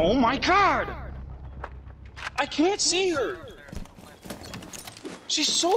Oh my god! I can't see her! She's so